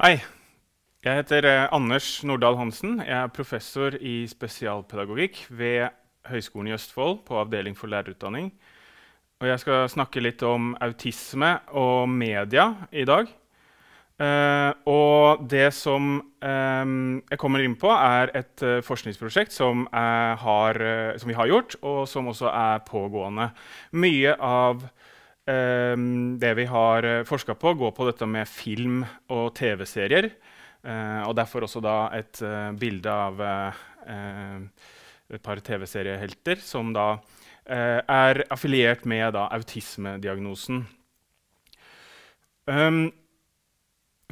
Hei. Jeg heter eh, Anders Nordahl Hansen. Jeg er professor i spesialpedagogikk ved Høgskolen i Østfold på Avdeling for lærerutdanning. Og jeg skal snakke litt om autisme og media i dag. Uh, og det som um, jeg kommer inn på, er et uh, forskningsprosjekt som, har, uh, som, vi har gjort, og som også er pågående. Mye av det vi har eh, forska på, går på dette med film og TV-serier. Uh, og derfor også da et uh, bilde av uh, et par TV-seriehelter som da er affiliert med da, autismediagnosen. Um,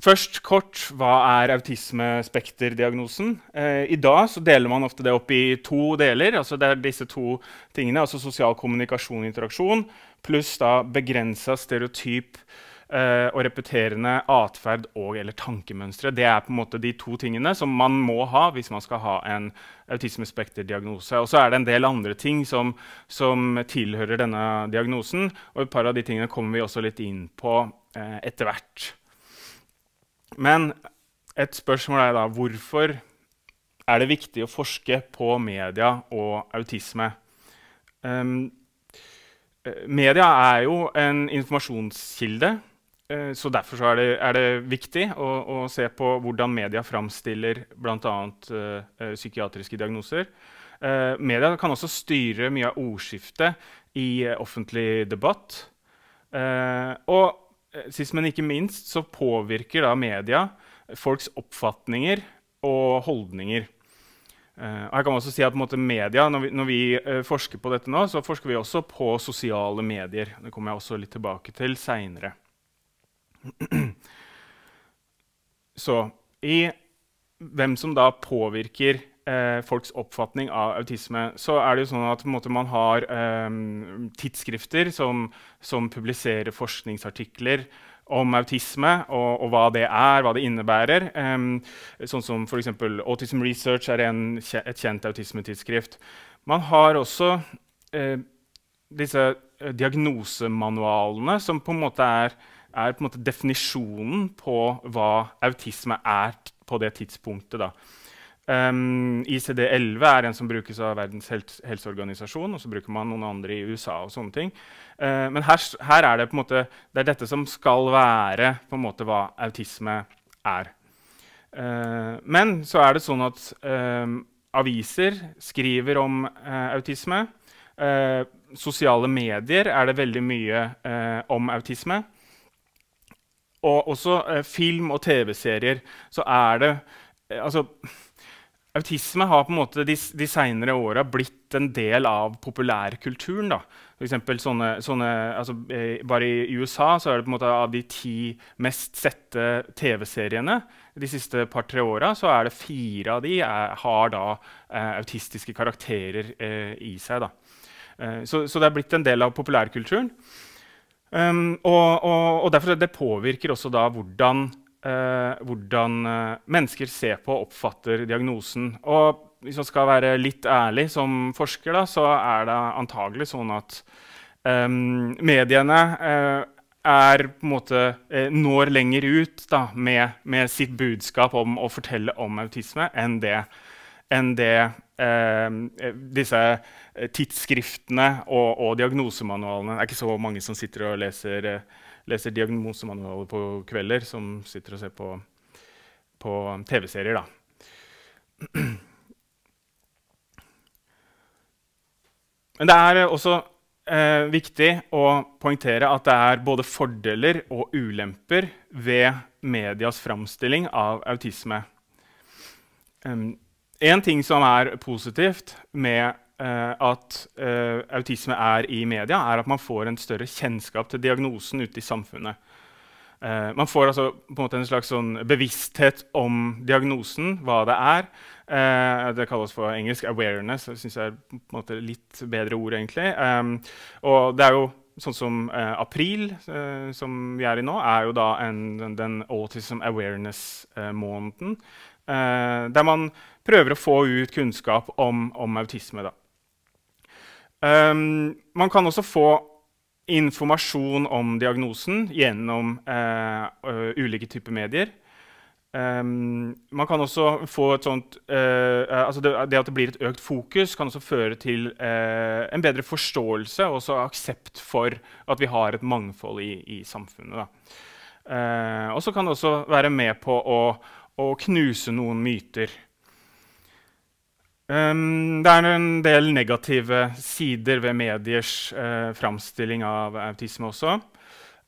først kort hva er autismespekterdiagnosen? I dag deler man ofte det opp i to deler. altså Det er disse to tingene, altså sosial kommunikasjon og interaksjon pluss da begrensa stereotyp eh, og repeterende atferd og- eller tankemønstre. Det er på en måte de to tingene som man må ha hvis man skal ha en autismespekterdiagnose. Og så er det en del andre ting som, som, tilhører denne diagnosen. Og et par av de tingene kommer vi også litt inn på eh, etter hvert. Men et spørsmål er da hvorfor er det viktig å forske på media og autisme? Um, media er jo en informasjonskilde. Eh, så Derfor så er, det, er, det, viktig å, å, se på hvordan media framstiller bl.a. Uh, eh, psykiatriske diagnoser. Uh, media kan også styre mye av ordskiftet i uh, offentlig debatt. Uh, og sist, men ikke minst så påvirker da media folks oppfatninger og holdninger. Uh, jeg kan også si at måte, media, Når vi, når vi uh, forsker på dette nå, så forsker vi også på sosiale medier. Det kommer jeg også litt tilbake til seinere. så i hvem som da påvirker uh, folks oppfatning av autisme, så er det jo sånn at måte, man har um, tidsskrifter som, som publiserer forskningsartikler om autisme og, og, hva det er, hva det innebærer. Um, sånn som f.eks. Autism Research er en, et kjent autismetidsskrift. Man har også uh, disse uh, diagnosemanualene, som på en måte er, er på en måte definisjonen på hva autisme er på det tidspunktet. da. Um, ICD-11 er en som brukes av Verdens helseorganisasjon, og så bruker man noen andre i USA. og sånne ting. Uh, men her, her, er det på en måte, det er dette som skal være på en måte hva autisme er. Uh, men så er det sånn at uh, aviser skriver om autisme. sosiale medier er det veldig mye om autisme. Og også film og TV-serier så er det altså, Autisme har på en måte de, de senere åra blitt en del av populærkulturen. sånne, sånne altså, eh, bare i USA så er det på en måte av de ti mest sette TV-seriene de siste par-tre åra, så er det fire av de er, har da eh, autistiske karakterer eh, i seg. da. Eh, så, så, det er blitt en del av populærkulturen. Um, og, og, og derfor det påvirker også da hvordan eh, hvordan eh, mennesker ser på og oppfatter diagnosen. Og hvis man skal være litt ærlig som forsker, da, så er det antagelig sånn at eh, mediene eh, er, måte, eh, når lenger ut da, med, med, sitt budskap om å fortelle om autisme enn det, enn det eh, disse tidsskriftene og, og, diagnosemanualene Det er ikke så mange som sitter og leser leser diagnosemanualer på kvelder, som sitter og ser på, på TV-serier. Men det er også eh, viktig å poengtere at det er både fordeler og ulemper ved medias framstilling av autisme. Um, en ting som er positivt med Eh, at uh, autisme er i media, er at man får en større kjennskap til diagnosen ute i samfunnet. Uh, man får altså en en slags sånn bevissthet om diagnosen, hva det er. Uh, det kalles for engelsk 'awareness'. Det synes jeg er litt bedre ord. egentlig. Um, og det er jo sånn som april, som vi er i nå, er jo da en, den, den autism awareness-måneden. der man prøver å få ut kunnskap om, om autisme. da. Um, man kan også få informasjon om diagnosen gjennom uh, ulike typer medier. Um, man kan også få et sånt uh, altså det, det, at det blir et økt fokus, kan også føre til uh, en bedre forståelse og aksept for at vi har et mangfold i, i samfunnet. Og så kan det også være med på å, å knuse noen myter. Um, det er en del negative sider ved mediers uh, framstilling av autisme også.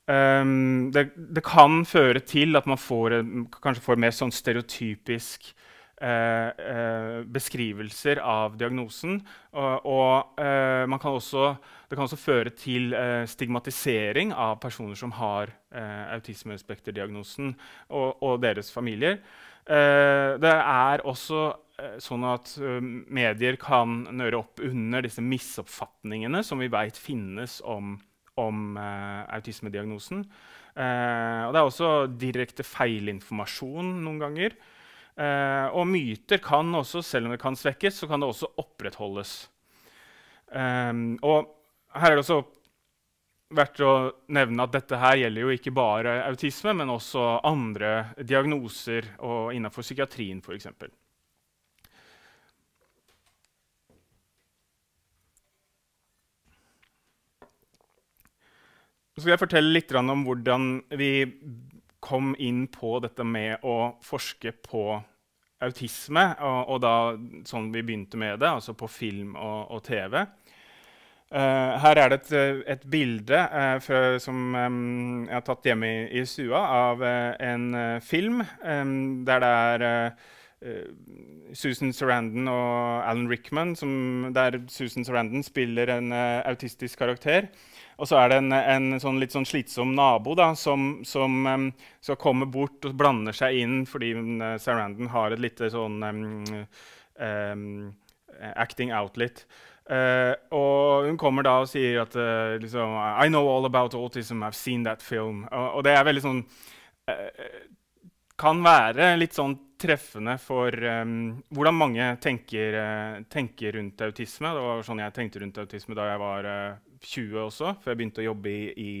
Um, det, det, kan føre til at man får, kanskje får mer sånn stereotypisk uh, uh, beskrivelser av diagnosen. Og, og kan også, det kan også føre til stigmatisering av personer som har autismespekterdiagnosen, og, og, deres familier. det er også sånn at medier kan nøre opp under disse misoppfatningene som vi veit finnes om om uh, autismediagnosen. Uh, og det er også direkte feilinformasjon noen ganger. Uh, og myter kan også, selv om det kan svekkes, så kan det også opprettholdes. og her er det også verdt å nevne at dette her gjelder jo ikke bare autisme, men også andre diagnoser og innenfor psykiatrien f.eks. Så skal jeg fortelle litt om hvordan vi kom inn på dette med å forske på autisme, og, og da sånn vi begynte med det, altså på film og, og TV. Uh, eh, her er det et, et bilde uh, fra, som um, jeg har tatt hjemme i, i stua, av uh, en film um, der det er Susan Sarandon og Alan Rickman, som, der Susan Sarandon spiller en autistisk karakter. Og så er det en, en sånn litt sånn slitsom nabo da, som, som um, skal komme bort og blander seg inn fordi um, Sarandon har et lite sånn um, acting out litt. Uh, og hun kommer da og sier at uh, liksom, I know all about autism. I've seen that film. Og, og det er veldig sånn uh, Kan være litt sånn treffende for um, hvordan mange tenker, tenker, rundt autisme. Det var sånn jeg tenkte rundt autisme da jeg var 20 også, før jeg begynte å jobbe i, i,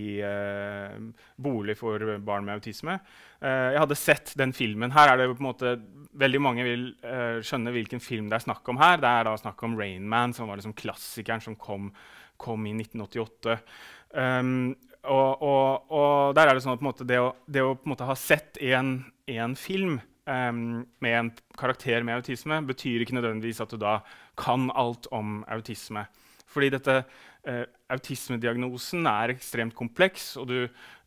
i uh, bolig for barn med autisme. Uh, jeg hadde sett den filmen. Her er det på en måte Veldig mange vil uh, skjønne hvilken film det er snakk om her. Det er da snakk om Rain Man, som var liksom klassikeren som kom, kom i 1988. Um, og, og, og, der er det sånn at det å, det å ha sett en film um, med en karakter med autisme betyr ikke nødvendigvis at du da kan alt om autisme. Fordi dette eh, autismediagnosen er ekstremt kompleks, og du,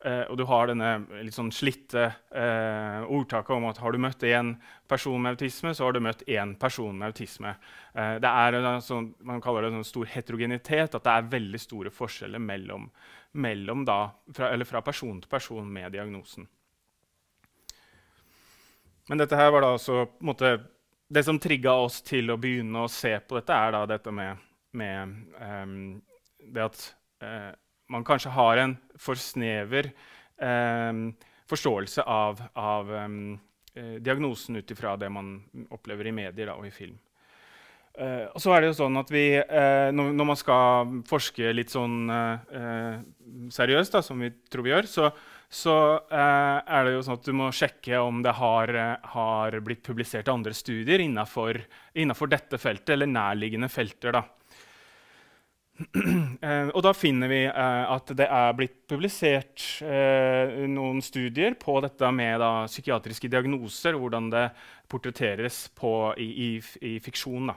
eh, og du har denne litt sånn slitte eh, ordtaket om at har du møtt én person med autisme, så har du møtt én person med autisme. Eh, det er sånn, man kaller det en stor heterogenitet, at det er veldig store forskjeller mellom, mellom da, fra, fra person til person med diagnosen. Men dette her var da altså måte, Det som trigga oss til å begynne å se på dette, er da dette med med um, det at uh, man kanskje har en for snever um, forståelse av, av um, diagnosen ut ifra det man opplever i medier da, og i film. Uh, og så er det jo sånn at vi, uh, når, når, man skal forske litt sånn seriøst, da, som vi tror vi gjør, så, så er det jo sånn at du må sjekke om det har, har blitt publisert andre studier innenfor, dette feltet eller nærliggende felter. da. Eh, og da finner vi eh, at det er blitt publisert eh, noen studier på dette med da, psykiatriske diagnoser, hvordan det portretteres på, i, i, i, fiksjon.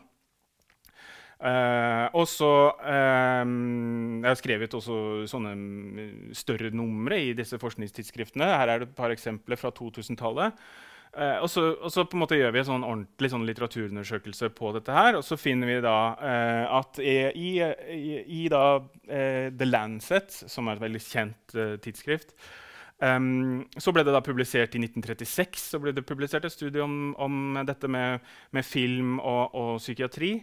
Uh, og så Jeg har skrevet også sånne større numre i disse forskningstidsskriftene. Her er det et par eksempler fra 2000-tallet. Uh, så, og, så, på en måte gjør vi en sånn ordentlig sånn litteraturundersøkelse på dette. her, Og så finner vi da uh, at i, i, i da, uh, The Lancet, som er et veldig kjent eh, tidsskrift, um, så ble det da publisert i 1936 så ble det publisert et studie om, om dette med, med film og, og psykiatri.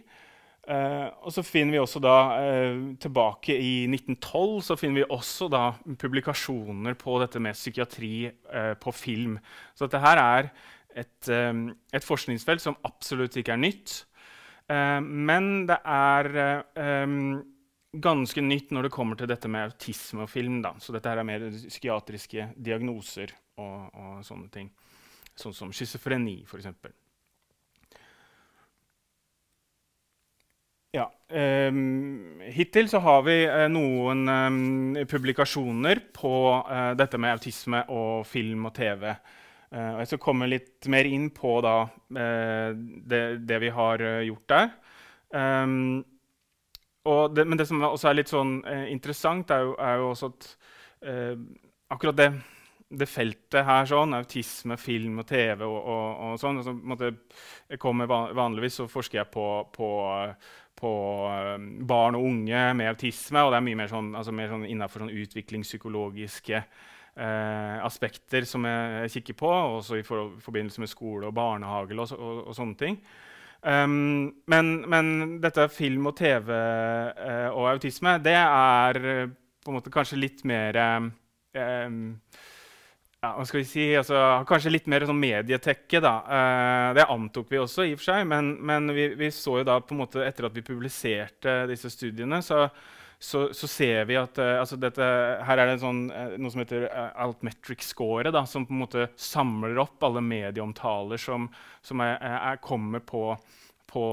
Uh, og så finner vi også da, uh, Tilbake i 1912 så finner vi også da publikasjoner på dette med psykiatri uh, på film. Så dette er et, um, et, forskningsfelt som absolutt ikke er nytt. men det er um, ganske nytt når det kommer til dette med autisme og film. Da. Så dette her er mer psykiatriske diagnoser og, og sånne ting. sånn som schizofreni, f.eks. Ja, um, hittil så har vi uh, noen um, publikasjoner på uh, dette med autisme og film og TV. Uh, og jeg skal komme litt mer inn på da, det, det, vi har gjort der. Um, det, men det som også er litt sånn interessant, er jo, er jo også at akkurat det det feltet her, sånn, autisme, film og TV og, og, og sånn altså, jeg kommer Vanligvis så forsker jeg på, på, på, um, barn og unge med autisme. Og det er mye mer, sånn, altså mer sånn innenfor sånn utviklingspsykologiske eh, aspekter som jeg, kikker på. Også i for, forbindelse med skole og barnehage og, og sånne ting. Um, men, men, dette film og TV eh, og autisme, det er eh, på en måte kanskje litt mer um, ja, hva skal vi si, altså, Kanskje litt mer sånn medietekke. da. Eh, det antok vi også, i og for seg, men, men vi, vi, så jo da på en måte etter at vi publiserte disse studiene, så, så, så ser vi at eh, altså dette, her er det sånn, eh, noe som heter uh, altmetric score, da, som på en måte samler opp alle medieomtaler som, som er, er, kommer på, på,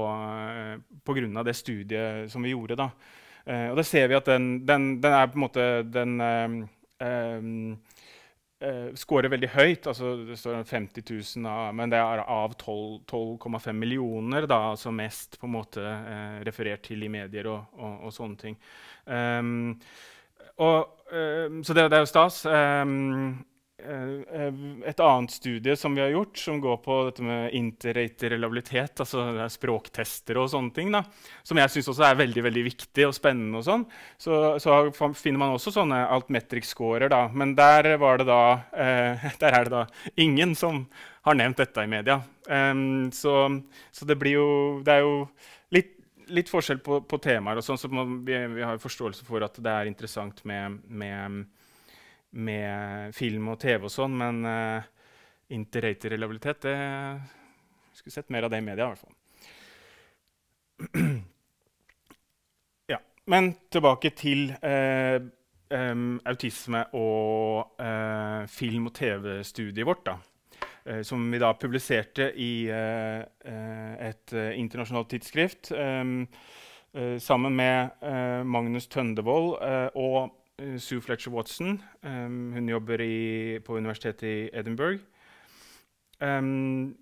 på grunn av det studiet som vi gjorde. da. Eh, og da ser vi at den, den, den er på en måte den um, uh, scorer veldig høyt. altså Det står 50 000, av, men det er av 12,5 millioner. da, altså Mest på en måte uh, referert til i medier og, og, og sånne ting. Um, og, uh, så det, det, er jo stas. Um, Eh, et annet studie som vi har gjort, som går på dette med interraterelabilitet, altså språktester og sånne ting, da, som jeg syns også er veldig veldig viktig og spennende. og sånn, så, så, finner man også sånne altmetric-scorer. Men der, var det da, eh, der er det da ingen som har nevnt dette i media. Um, så, så, det jo Det er jo litt, litt forskjell på, på temaer. og sånn, så vi, vi har forståelse for at det er interessant med, med med film og TV og sånn, men uh, interrater-relabilitet det Skulle sett mer av det i media, i hvert fall. ja, men tilbake til uh, um, autisme og uh, film- og TV-studiet vårt. da. som vi da publiserte i et internasjonalt tidsskrift um, sammen med Magnus Tøndevold og Eh, Sue Fletcher Watson. Um, hun jobber i, på universitetet i Edinburgh. Um,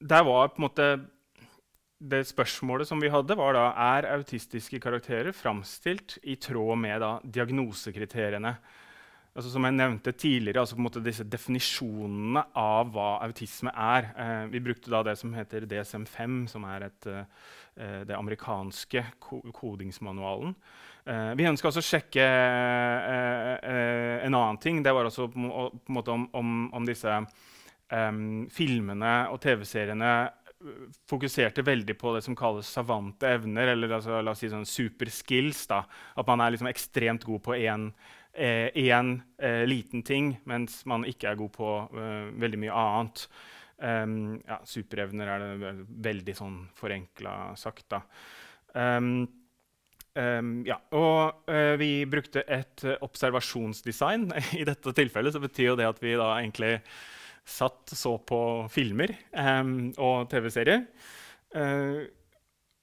der var på en måte Det spørsmålet som vi hadde, var da er autistiske karakterer framstilt i tråd med da, diagnosekriteriene altså som jeg nevnte tidligere, altså disse definisjonene av hva autisme er. Uh, vi brukte da det som heter DSM-5, som er et, eh, det amerikanske ko kodingsmanualen. Eh, vi ønska også å sjekke eh, eh, en annen ting. Det var også på, på måte om, om, om disse eh, filmene og TV-seriene fokuserte veldig på det som kalles savante evner, eller altså, la oss si sånn superskills. At man er liksom ekstremt god på én eh, eh, liten ting, mens man ikke er god på eh, veldig mye annet. Um, ja, superevner er det veldig sånn forenkla sagt. da. Um, um, ja, og uh, vi brukte et observasjonsdesign. I dette tilfellet så betyr jo det at vi da egentlig satt og så på filmer og TV-serier. Uh,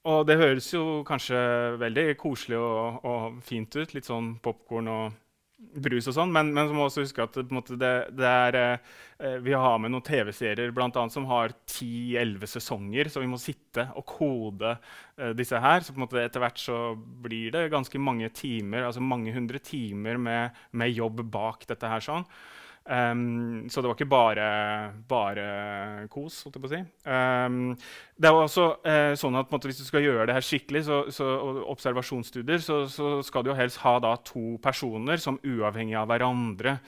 og det høres jo kanskje veldig koselig og, og fint ut. Litt sånn popkorn og brus og sånn, men, men så må også huske at måte, det, det, er, eh, vi har med noen TV-serier som har 10-11 sesonger, så vi må sitte og kode eh, disse her. Så på en måte etter hvert så blir det ganske mange timer, altså mange hundre timer med, med jobb bak dette her. sånn. Um, så det var ikke bare, bare kos. holdt jeg på å si. Um, det er også uh, sånn at måte, Hvis du skal gjøre det her skikkelig, så, så, observasjonsstudier, så, så, skal du jo helst ha da, to personer som uavhengig av hverandre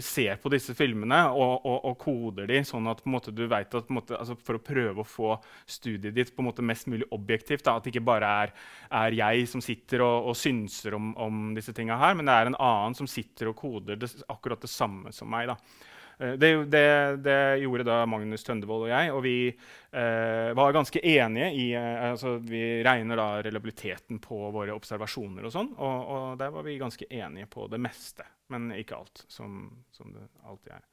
ser på disse filmene og, og, og koder de, sånn at måte, du vet at måte, altså For å prøve å få studiet ditt på en måte mest mulig objektivt. Da, at det ikke bare er, er jeg som sitter og, og synser om, om disse tinga her, men det er en annen som sitter og koder det, akkurat det samme som meg. da. Eh, det, det, det, gjorde da Magnus Tøndevold og jeg, og vi eh, var ganske enige i eh, altså Vi regner da reliabiliteten på våre observasjoner og sånn, og, og, der var vi ganske enige på det meste, men ikke alt, som, som det alltid er.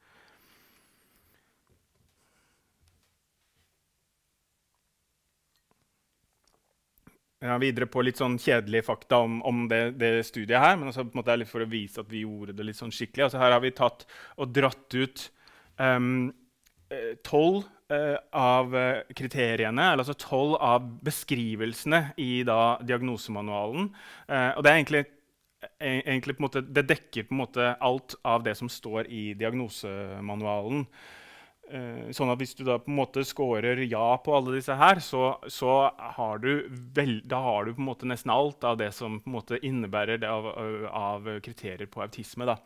Ja, videre på litt sånn kjedelige fakta om, om det, det, studiet her. Men også på en måte litt for å vise at vi gjorde det litt sånn skikkelig. Altså her har vi tatt og dratt ut um, tolv uh, av eh, kriteriene, eller altså tolv av beskrivelsene i da, diagnosemanualen. Uh, og det er egentlig, egentlig på en måte, det dekker på en måte alt av det som står i diagnosemanualen. Eh, sånn at hvis du da på en måte scorer ja på alle disse her, så, så har du vel, har du på en måte nesten alt av det som på en måte innebærer av, av kriterier på autisme. da.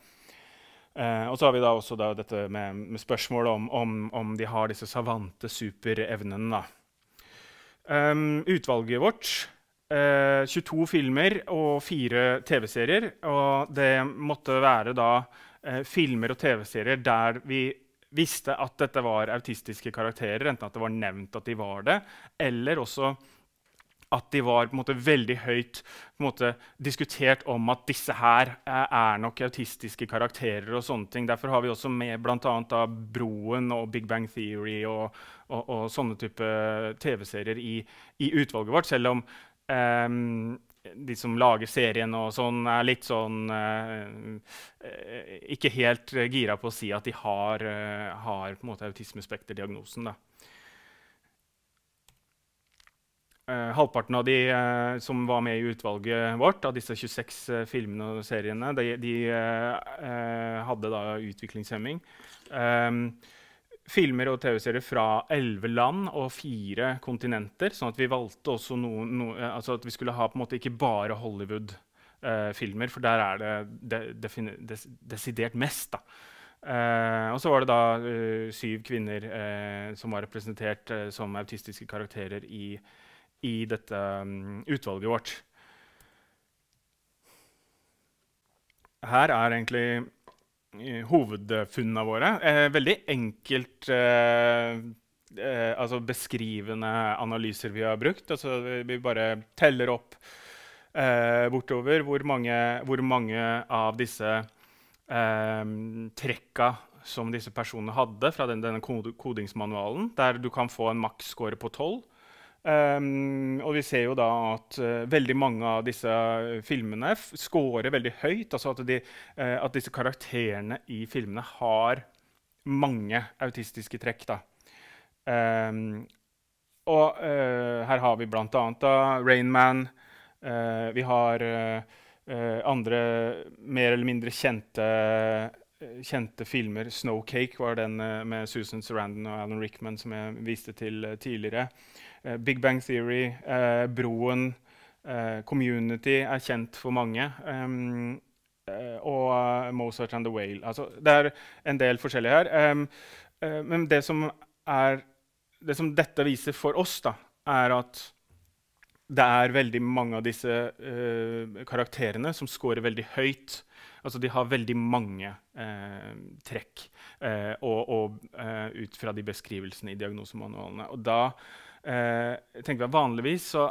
Eh, og så har vi da også da dette med, med spørsmålet om, om, om, de har disse savante superevnene. Um, utvalget vårt eh, 22 filmer og fire TV-serier. Og det måtte være da eh, filmer og TV-serier der vi visste at dette var autistiske karakterer, enten at det var nevnt at de var det, eller også at de var måte, veldig høyt måte, diskutert om at disse her er nok autistiske karakterer. og sånne ting. Derfor har vi også med bl.a. Broen og Big Bang Theory og, og, og sånne type TV-serier i, i, utvalget vårt. Selv om um, de som lager serien, og sånn, er litt sånn uh, Ikke helt gira på å si at de har, uh, har på en måte autismespekterdiagnosen. Uh, halvparten av de som var med i utvalget vårt, av disse 26 filmene og seriene, de, de hadde da utviklingshemming. Um, filmer og TV-serier fra elleve land og fire kontinenter. sånn at vi valgte også noe, noe, eh, altså at vi skulle ha på en måte ikke bare Hollywood-filmer, eh, for der er det de, des, desidert mest. da. Eh, og så var det da uh, syv kvinner uh, som var representert uh, som autistiske karakterer i, i dette um, utvalget vårt. Her er egentlig hovedfunnene våre. Eh, veldig enkelt eh, eh, altså beskrivende analyser vi har brukt. Altså, vi bare teller opp eh, bortover hvor mange, hvor mange, av disse eh, trekka som disse personene hadde fra den, denne kodingsmanualen, der du kan få en maksscore på 12. Um, og vi ser jo da at uh, veldig mange av disse filmene scorer veldig høyt. Altså at, de, uh, at, disse karakterene i filmene har mange autistiske trekk. da. Um, og uh, her har vi bl.a. Rainman. vi har andre mer eller mindre kjente, kjente filmer. 'Snowcake' var den med Susan Sarandon og Alan Rickman som jeg viste til tidligere. Eh, Big Bang Theory, eh, Broen, eh, Community er kjent for mange. Um, og Mozart and the Whale. Altså, det er en del forskjellige her. Um, men det som, er, det som, dette viser for oss, da, er at det er veldig mange av disse uh, karakterene som scorer veldig høyt. Altså de har veldig mange uh, trekk, uh, og, og ut fra de beskrivelsene i diagnosemanualene. Og da eh, tenker jeg Vanligvis så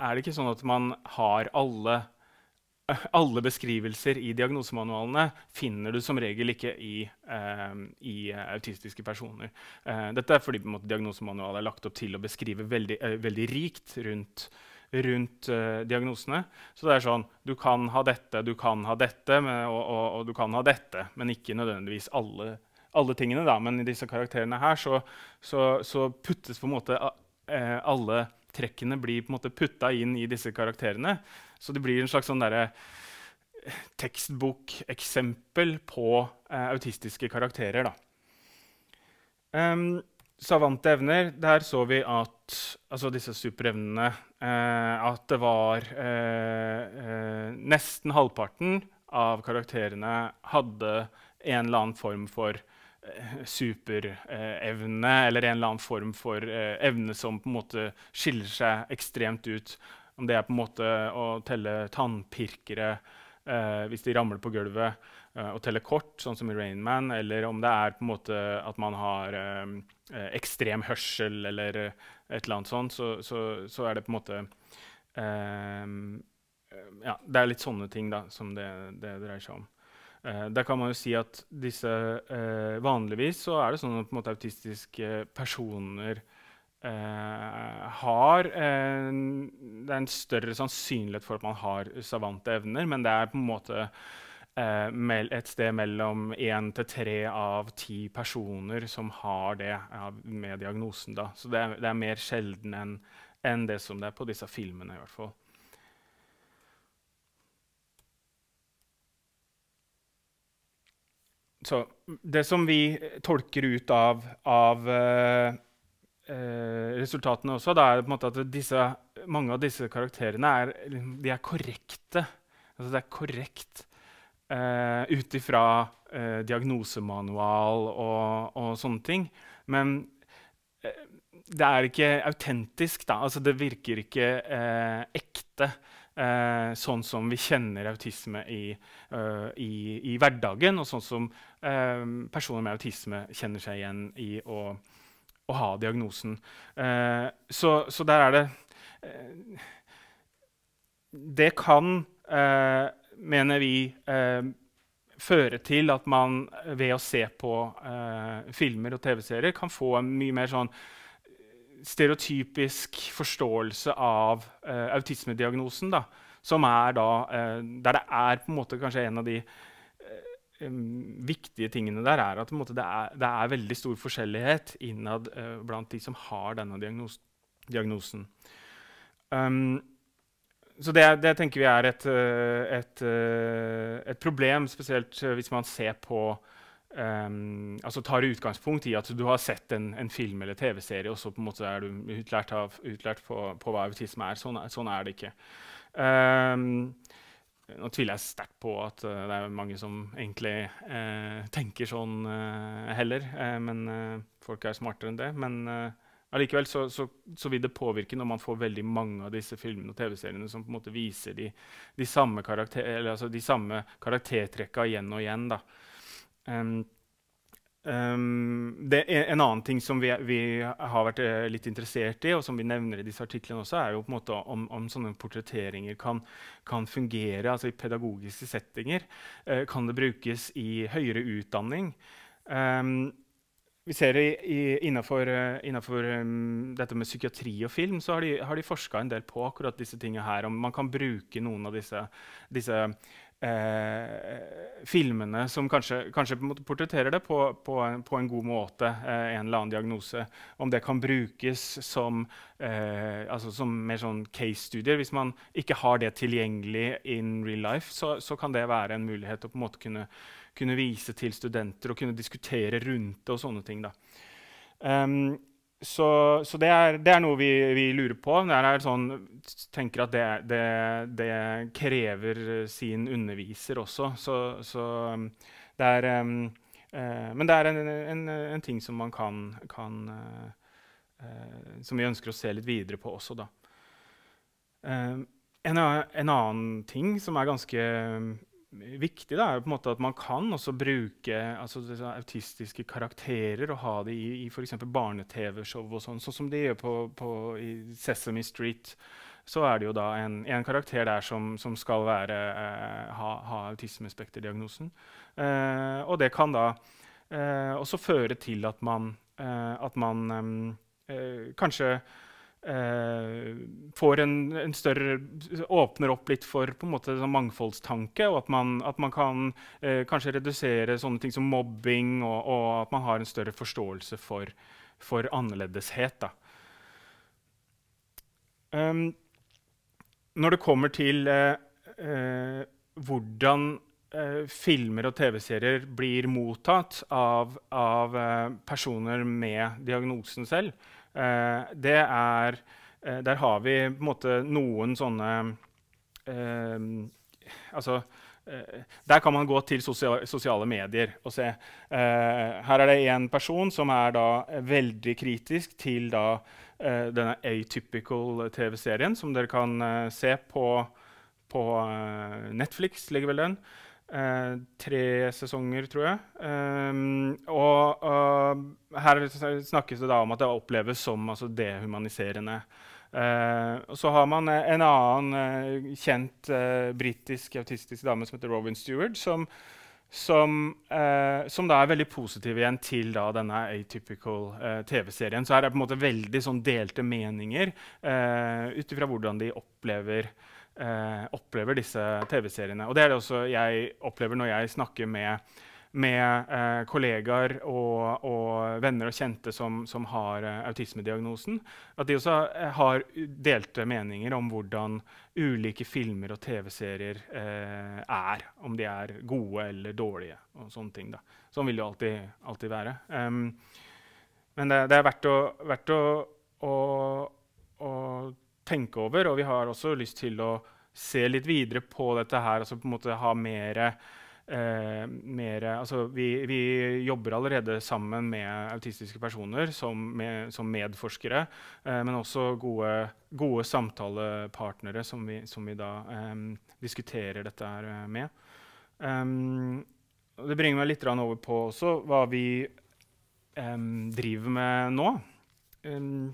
er det ikke sånn at man har alle, alle beskrivelser i diagnosemanualene finner du som regel ikke i, eh, i autistiske personer. Eh, dette er fordi måte, diagnosemanualet er lagt opp til å beskrive veldig, eh, veldig rikt rundt, rundt uh, diagnosene. Så det er sånn Du kan ha dette, du kan ha dette, men, og, og, og, du kan ha dette, men ikke nødvendigvis alle, alle tingene. Da. Men i disse karakterene her så, så, så puttes på en måte eh, alle trekkene blir på en måte putta inn i disse karakterene. Så det blir en slags sånn derre eh, tekstbokeksempel på eh, autistiske karakterer. Um, savante evner, der så vi at altså disse superevnene eh, At det var eh, eh, Nesten halvparten av karakterene hadde en eller annen form for Eh, superevne eller en eller annen form for eh, evne som på en måte skiller seg ekstremt ut. Om det er på en måte å telle tannpirkere eh, hvis de ramler på gulvet eh, og teller kort, sånn som i Rainman, eller om det er på en måte at man har eh, eh ekstrem hørsel eller et eller annet sånt, så, så, så er det på en måte Ja, det er litt sånne ting da, som det, det dreier seg om. Uh, der kan man jo si at disse eh, Vanligvis så er det sånn at måte, autistiske personer eh, har Det er en større sannsynlighet for at man har savante evner, men det er på en måte et sted mellom én til tre av ti personer som har det med diagnosen. Da. Så det er, det er mer sjelden enn en det som det er på disse filmene. i hvert fall. Så det som vi tolker ut av, av eh, uh, resultatene også, da er at disse, mange av disse karakterene er, de er korrekte. Altså det er korrekt eh, ut ifra eh, diagnosemanual og, og, sånne ting. Men det er ikke autentisk. da. Altså det virker ikke ekte. Eh, sånn som vi kjenner autisme i, i, i, hverdagen, og sånn som uh, personer med autisme kjenner seg igjen i å, å ha diagnosen. Uh, så, så, der er det Det kan, mener vi, føre til at man ved å se på filmer og TV-serier kan få en mye mer sånn stereotypisk forståelse av uh, autismediagnosen. Da, som er da, uh, der det er på en måte kanskje en av de uh, viktige tingene der er at måte, det, er, det, er, veldig stor forskjellighet innad blant de som har denne diagnos diagnosen. Um, så det, det, tenker vi er et, et, et problem, spesielt hvis man ser på Um, altså tar utgangspunkt i at du har sett en, en film eller TV-serie, og så på en måte er du utlært, av, utlært på, på, hva autisme er. Sånn, sånn er det ikke. Um, nå tviler jeg sterkt på at uh, det er mange som egentlig uh, tenker sånn uh, heller. men folk er smartere enn det. Men allikevel så, så, så, vil det påvirke når man får veldig mange av disse filmene og TV-seriene som på en måte viser de, de samme, karakter, altså samme karaktertrekka igjen og igjen. Um, um, det en annen ting som vi, vi har vært uh, litt interessert i, og som vi nevner i disse artiklene også, er jo på en måte om, om sånne portretteringer kan, kan, fungere altså i pedagogiske settinger. Uh, kan det brukes i høyere utdanning? Um, vi ser i, i, innenfor um, dette med psykiatri og film så har de, har de forska en del på akkurat disse tingene her. Om man kan bruke noen av disse, disse eh, filmene som kanskje, kanskje portretterer det på, på, en, på en god måte, eh, en eller annen diagnose. Om det kan brukes som, eh, altså som mer sånn case-studier. Hvis man ikke har det tilgjengelig in real life, så, så kan det være en mulighet å en kunne, kunne, vise til studenter og kunne diskutere rundt det og sånne ting. Um, så, så det, er, det, er, noe vi, vi lurer på. Er sånn, tenker at det, det, det, krever sin underviser også. Så, så det er um, uh, Men det er en, en, en, ting som man kan, kan uh, uh, Som vi ønsker å se litt videre på også, da. En, en, annen ting som er ganske viktig, da, er på en måte at man kan også bruke altså, autistiske karakterer og ha det i, i f.eks. barne-TV-show, og sånn, sånn som de gjør på, på, i Sesame Street. Så er det jo da en, en karakter der som, som skal være, eh, ha, ha autismespekterdiagnosen. Eh, og det kan da eh, også føre til at man, eh, at man eh, kanskje eh, får en, en, større Åpner opp litt for på en måte sånn mangfoldstanke, og at man, at man kan eh, kanskje redusere sånne ting som mobbing, og, og, at man har en større forståelse for, for annerledeshet. Um, når det kommer til eh, eh, hvordan eh, filmer og TV-serier blir mottatt av, av eh, personer med diagnosen selv, Eh, det er eh, Der har vi på en måte noen sånne eh, Altså der kan man gå til sosiale medier og se. her er det en person som er da veldig kritisk til da, denne Atypical TV-serien, som dere kan se på, på Netflix ligger vel den. Uh, tre sesonger, tror jeg. Um, og uh, her snakkes det da om at det oppleves som altså, dehumaniserende. Uh, og så har man en annen kjent britisk autistisk dame som heter Robin Stewart, som, som, som, da er veldig positiv igjen til da, denne atypical TV-serien. Så her er det på en måte veldig sånn, delte meninger uh, ut ifra hvordan de opplever eh, opplever disse TV-seriene. Og det er det også jeg opplever når jeg snakker med, med eh, kollegaer og, og, venner og kjente som, som har eh, autismediagnosen. At de også eh, har delte meninger om hvordan ulike filmer og TV-serier eh, er. Om de er gode eller dårlige. og sånne ting. Da. Sånn vil det alltid, alltid være. Um, men det, det, er verdt å, verdt å, å, å tenke over. Og vi har også lyst til å se litt videre på dette her. altså på en måte ha mer, eh, mer altså vi, vi, jobber allerede sammen med autistiske personer som, med, som medforskere, eh, men også gode, gode samtalepartnere som vi, som vi da eh, diskuterer dette her eh, med. Um, det bringer meg litt over på også hva vi um, driver med nå. Um,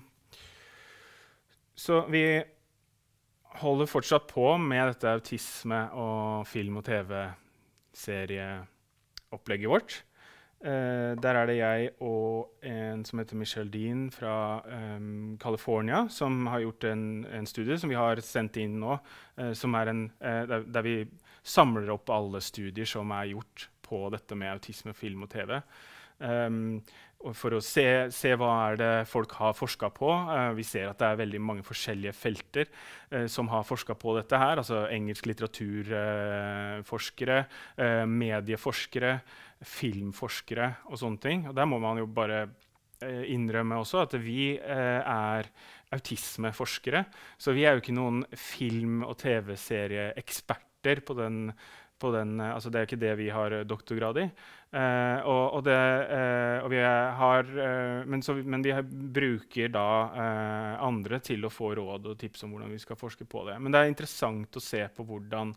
så vi holder fortsatt på med dette autisme- og film- og TV-serieopplegget vårt. Uh, der er det jeg og en som heter Michelle Dean fra um, California, som har gjort en, en, studie som vi har sendt inn nå, er en, uh, der, der, vi samler opp alle studier som er gjort på dette med autisme, film og TV. Um, for å se, se, hva er det folk har forska på. Uh, vi ser at det er veldig mange forskjellige felter uh, som har forska på dette. her, altså Engelsk litteraturforskere, uh, medieforskere, filmforskere og sånne ting. Og Der må man jo bare innrømme også at vi er autismeforskere. Så vi er jo ikke noen film- og TV-serieeksperter på den den, eh, altså det er ikke det vi har doktorgrad i. Uh, og, og, det, uh, og, vi har, uh, men, så, men, vi bruker da andre til å få råd og tips om hvordan vi skal forske på det. Men det er interessant å se på hvordan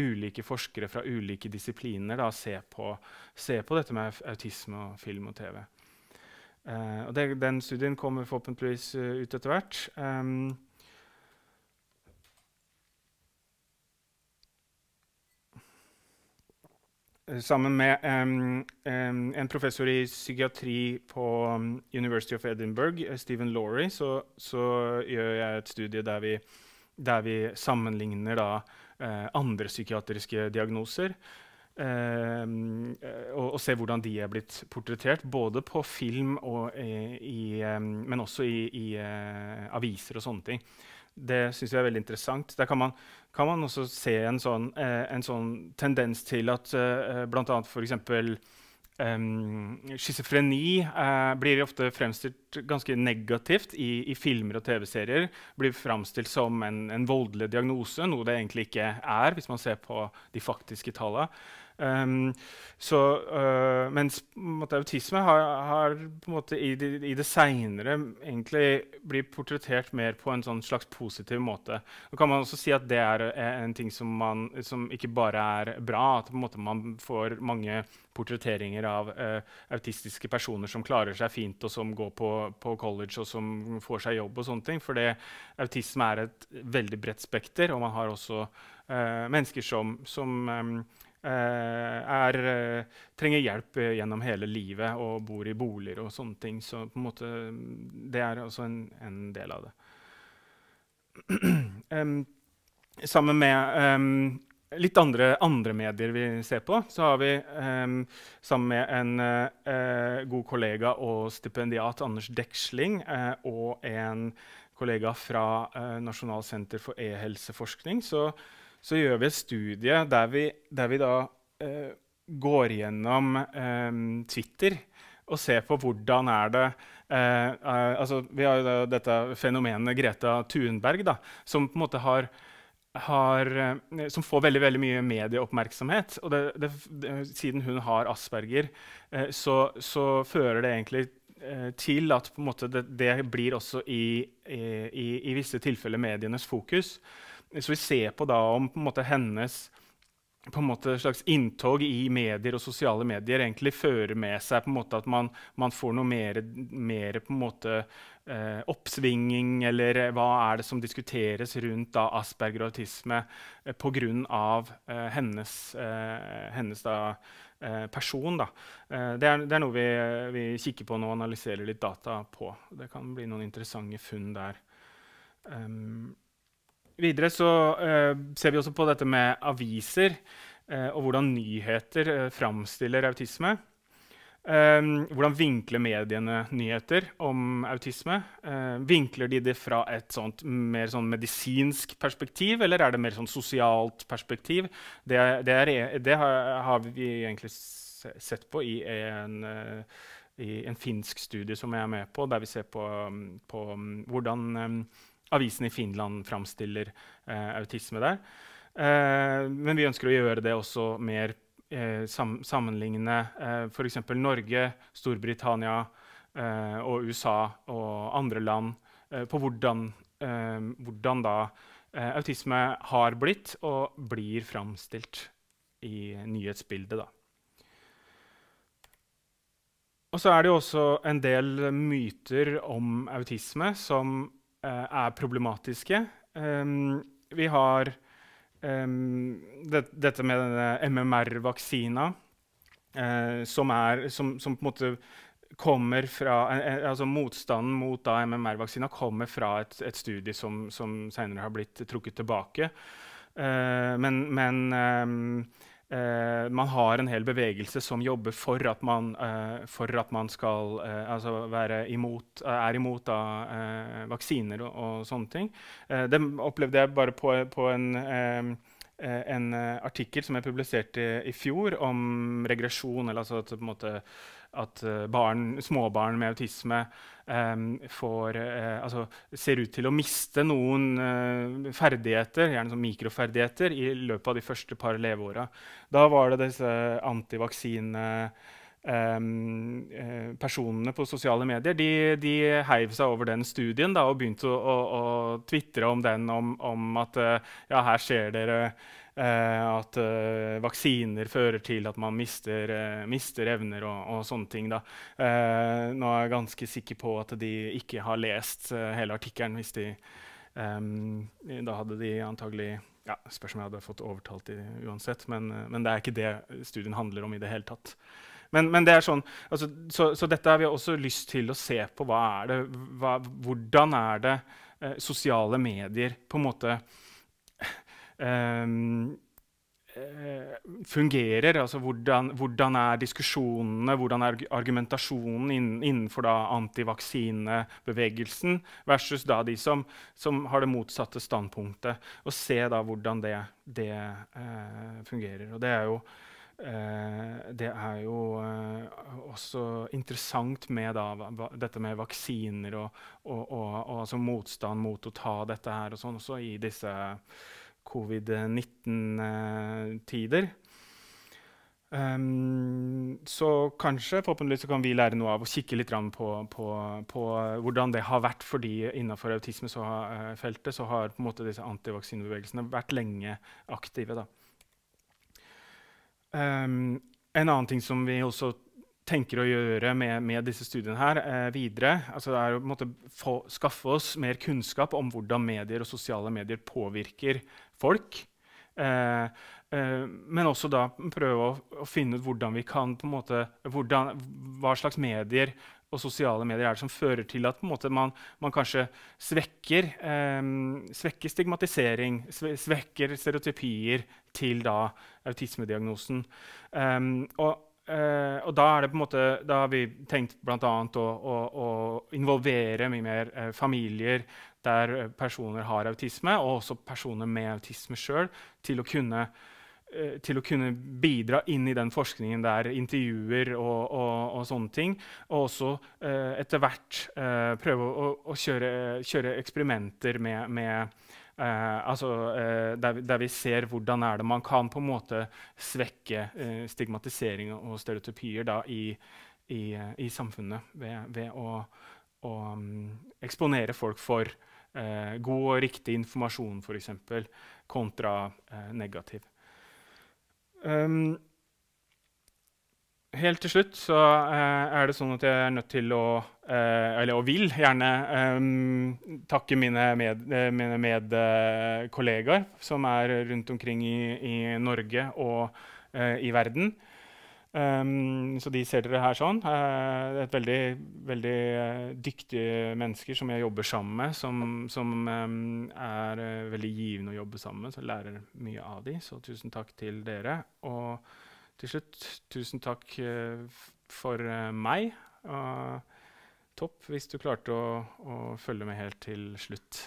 ulike forskere fra ulike disipliner da, ser, på, ser på dette med autisme og film og TV. og det, Den studien kommer forhåpentligvis ut etter hvert. Um, sammen med um, um, en professor i psykiatri på um, University of Edinburgh, uh, Stephen Laurie, så, så, gjør jeg et studie der vi, der vi sammenligner da, uh, andre psykiatriske diagnoser. Uh, og, og ser hvordan de er blitt portrettert, både på film, og, i, men også i, i aviser og sånne ting. Det syns jeg er veldig interessant. Der kan man, kan man også se en sånn, eh, en sånn tendens til at eh, bl.a. f.eks. Um, Schizofreni uh, blir ofte fremstilt ganske negativt i, i filmer og TV-serier. Blir fremstilt som en, en, voldelig diagnose, noe det egentlig ikke er. hvis man ser på de faktiske tallene. Um, så, uh, mens måte, autisme har, har måte, i, det, i det seinere egentlig blitt portrettert mer på en sånn slags positiv måte. Nå kan man også si at det er en ting som, man, som ikke bare er bra. At måte, man får mange portretteringer av uh, autistiske personer som klarer seg fint, og som går på, på, college og som får seg jobb. og sånne ting, For autisme er et veldig bredt spekter, og man har også uh, mennesker som, som um, Eh, er, eh, trenger hjelp eh, gjennom hele livet og bor i boliger og sånne ting. Så måte, det er også en, en del av det. um, sammen med um, litt andre, andre, medier vi ser på, så har vi um, sammen med en uh, god kollega og stipendiat, Anders Deksling, uh, og en kollega fra uh, Nasjonal senter for e-helseforskning, så så gjør vi et studie der vi, der vi da eh, går gjennom eh, Twitter og ser på hvordan er det eh, eh altså, Vi har jo dette fenomenet Greta Thunberg, da, som på en måte har, har eh, som får veldig, veldig mye medieoppmerksomhet. Og det, det, det, siden hun har asperger, eh, så, så, fører det egentlig til at det, det, blir også i, i, i, visse tilfeller medienes fokus. Så vi ser på da om på måte hennes måte slags inntog i medier og sosiale medier egentlig fører med seg måte at man, man får noe mer, mer måte eh, oppsvinging, eller hva er det som diskuteres rundt da, Asperger og autisme eh, pga. Eh, hennes, eh, hennes da, eh, person. Da. Eh, det, er, det, er, noe vi, vi, kikker på nå og analyserer litt data på. Det kan bli noen interessante funn der. Um, Videre så uh, ser vi også på dette med aviser uh, og hvordan nyheter uh, framstiller autisme. Um, hvordan vinkler mediene nyheter om autisme? Uh, vinkler de det fra et sånt mer sånn medisinsk perspektiv, eller er det mer sånn sosialt perspektiv? Det, det, er, det har, vi egentlig sett på i en, uh, i en, finsk studie som jeg er med på, der vi ser på, på um, hvordan um, avisen i Finland framstiller eh, autisme der. Eh, men vi ønsker å gjøre det også mer eh, sam sammenlignende eh, f.eks. Norge, Storbritannia og USA og andre land på hvordan, hvordan da, autisme har blitt og blir framstilt i nyhetsbildet. da. Og så er det jo også en del myter om autisme som er problematiske. Um, vi har um, det, dette med MMR-vaksina, uh, som, som, som, på en måte kommer fra altså Motstanden mot MMR-vaksina kommer fra et, et studie som, som senere har blitt trukket tilbake. Uh, men, men um, Uh, man har en hel bevegelse som jobber for at man, uh, for at man skal uh, altså imot, er imot da, vaksiner og, og, sånne ting. det opplevde jeg bare på, på en, en artikkel som jeg publiserte i, i, fjor om regresjon. eller altså at, måte, at barn, småbarn med autisme får, uh, altså, ser ut til å miste noen uh, ferdigheter, gjerne sånn mikroferdigheter, i løpet av de første par leveåra. Da var det disse antivaksine Um, personene på sosiale medier de, de heiv seg over den studien da, og begynte å, å, å tvitre om den, om, om at ja, her ser dere Eh, at uh, vaksiner fører til at man mister, uh, mister evner og, og, sånne ting. Da. Nå er jeg ganske sikker på at de ikke har lest hele artikkelen. hvis Da hadde de antagelig ja, Spørs om jeg hadde fått overtalt de uansett, men, men, det er ikke det studien handler om i det hele tatt. Men, men det er sånn, altså, så, så, dette har vi også lyst til å se på. Hva er det, hva, hvordan er det sosiale medier på en måte fungerer. altså hvordan, hvordan, er diskusjonene, hvordan er argumentasjonen innenfor da antivaksinebevegelsen versus da de som, som, har det motsatte standpunktet. Og se da hvordan det, det eh, fungerer. Og det er jo, eh, det er jo eh, også interessant med da, dette med vaksiner og, og, og, og altså motstand mot å ta dette her og sånn også i disse covid-19-tider. Um, så kanskje forhåpentligvis kan vi lære noe av å kikke litt på, på, på, hvordan det har vært fordi innenfor autismefeltet. Uh, så har på en måte disse antivaksinebevegelsene vært lenge aktive. Um, en annen ting som vi også tenker å gjøre med, med disse studiene her eh, videre, altså er å få, skaffe oss mer kunnskap om hvordan medier og sosiale medier påvirker folk. Eh, eh, men også da prøve å, å, finne ut hvordan vi kan på en måte, hvordan, Hva slags medier og sosiale medier er det som fører til at måte, man, man, kanskje svekker, eh, svekker, stigmatisering, svekker stereotypier til da autismediagnosen. Um, og Uh, og da, måte, da har vi tenkt bl.a. Å, å, å involvere mye mer uh, familier der personer har autisme, og også personer med autisme sjøl, til, til, å kunne bidra inn i den forskningen der intervjuer og, og, og sånne ting. Og også etter hvert prøve å, å kjøre, kjøre, eksperimenter med, med Eh, altså, eh, der, der, vi ser hvordan er det man kan på en måte svekke eh, stigmatisering og stereotypier da, i, i, i, samfunnet ved, ved å, å um, eksponere folk for eh, god og riktig informasjon, f.eks., kontra eh, negativ. Um, helt til slutt så eh, er det sånn at jeg er nødt til å eh, Eller og vil gjerne um, takke mine medkollegaer med som er rundt omkring i, i Norge og eh, i verden. Um, så de ser dere her sånn. Uh, et veldig, veldig uh, dyktige mennesker som jeg jobber sammen med, som, som um, er uh, veldig givende å jobbe sammen med. Så jeg lærer mye av dem. Så tusen takk til dere. Og til slutt, tusen takk for meg. topp hvis du klarte å, å følge med helt til slutt.